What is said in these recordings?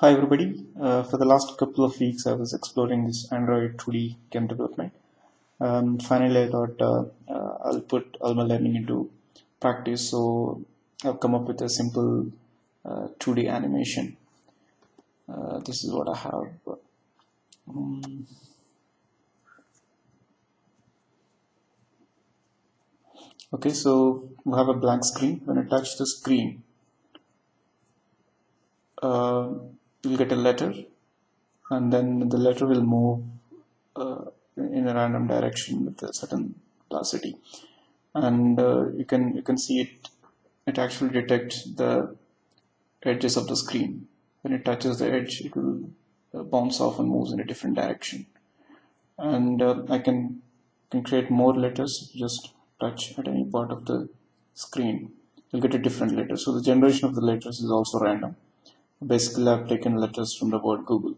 Hi everybody. Uh, for the last couple of weeks, I was exploring this Android 2D game development. Um, finally, I thought uh, uh, I'll put all my learning into practice. So I've come up with a simple 2D uh, animation. Uh, this is what I have. Um, okay, so we have a blank screen. When I touch the screen, uh, you'll get a letter and then the letter will move uh, in a random direction with a certain velocity and uh, you can you can see it it actually detects the edges of the screen. When it touches the edge it will uh, bounce off and moves in a different direction. And uh, I can can create more letters just touch at any part of the screen. You'll get a different letter. So the generation of the letters is also random basically I've taken letters from the word Google.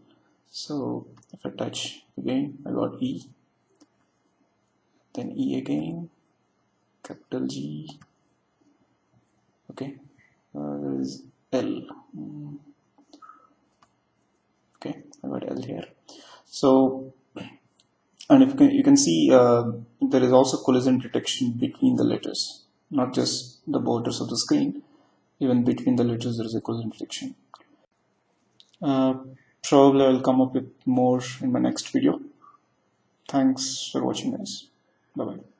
So if I touch again I got E. Then E again capital G. Okay uh, there is L. Mm. okay I got L here. So and if you can, you can see uh, there is also collision detection between the letters not just the borders of the screen. Even between the letters there is a collision detection uh, probably I'll come up with more in my next video. Thanks for watching guys. Bye bye.